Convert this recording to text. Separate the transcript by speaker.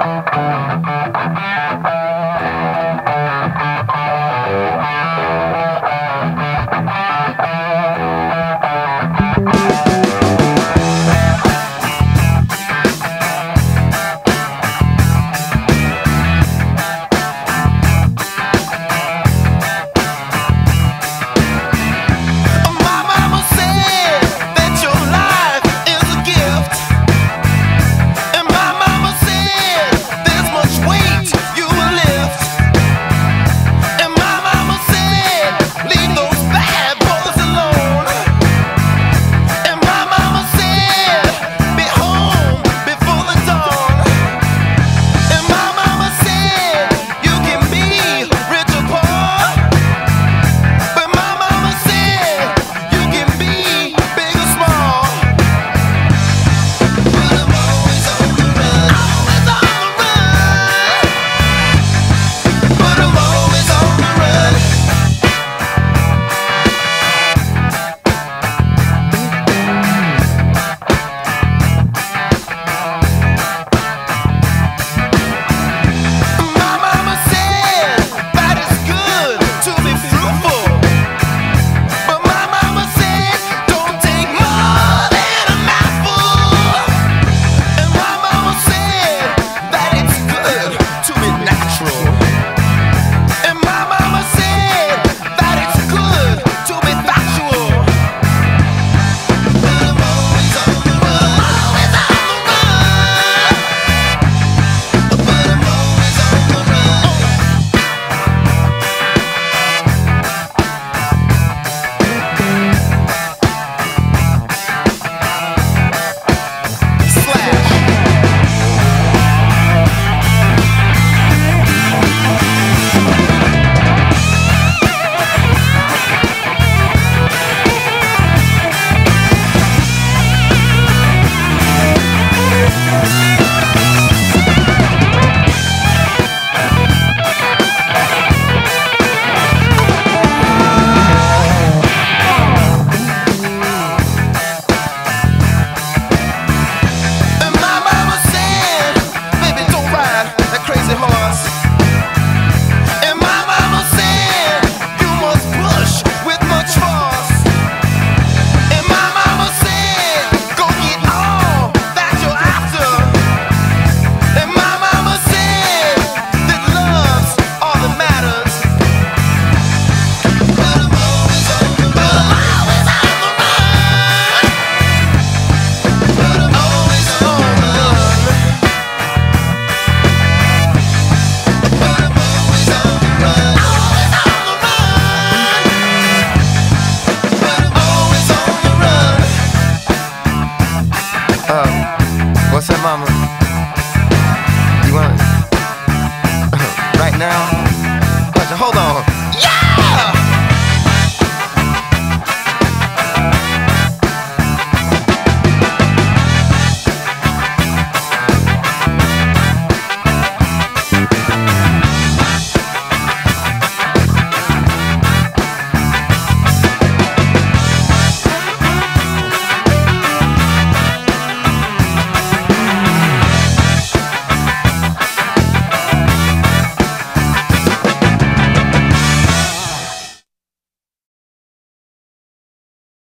Speaker 1: Música said, Mama, you want right now? I said, Hold on.